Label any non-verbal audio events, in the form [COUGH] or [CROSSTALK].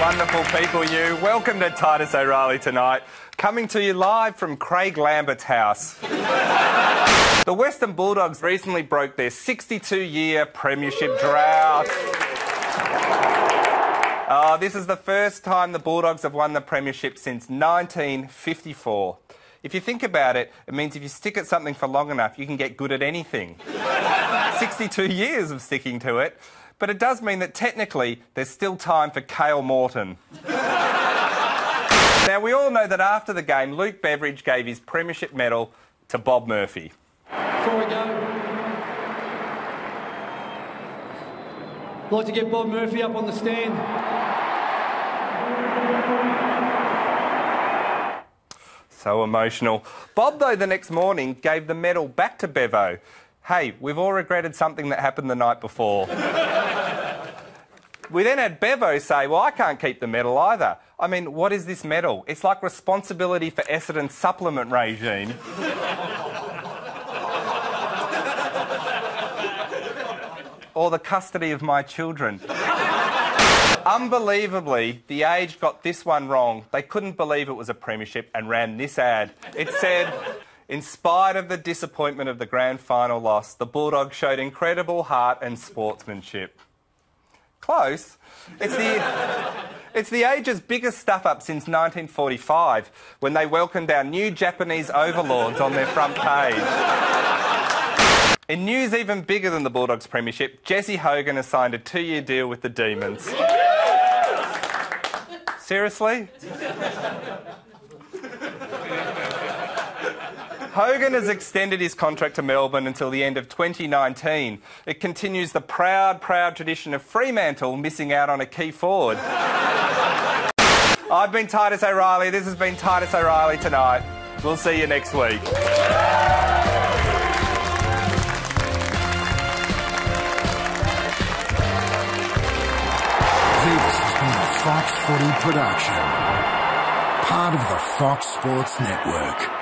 wonderful people, you. Welcome to Titus O'Reily tonight, coming to you live from Craig Lambert's house. [LAUGHS] the Western Bulldogs recently broke their 62 year premiership drought. Oh, this is the first time the Bulldogs have won the premiership since 1954. If you think about it, it means if you stick at something for long enough, you can get good at anything. [LAUGHS] 62 years of sticking to it. But it does mean that technically there's still time for Cale Morton. [LAUGHS] now, we all know that after the game, Luke Beveridge gave his premiership medal to Bob Murphy. Before we go, I'd like to get Bob Murphy up on the stand. So emotional. Bob, though, the next morning gave the medal back to Bevo. Hey, we've all regretted something that happened the night before. we then had Bevo say, Well, I can't keep the medal either. I mean, what is this medal? It's like responsibility for Essendon's supplement regime. or the custody of my children. Unbelievably, the age got this one wrong. They couldn't believe it was a premiership and ran this ad. It said, in spite of the disappointment of the grand final loss, the Bulldogs showed incredible heart and sportsmanship. Close. It's the, [LAUGHS] it's the age's biggest stuff up since 1945 when they welcomed our new Japanese overlords on their front page. In news even bigger than the Bulldogs premiership, Jesse Hogan has signed a two year deal with the Demons. Seriously? Hogan has extended his contract to Melbourne until the end of 2019. It continues the proud, proud tradition of Fremantle missing out on a key forward. I've been Titus O'Reily. This has been Titus O'Reily tonight. We'll see you next week. This has been a Fox Footy production. Part of the Fox Sports Network.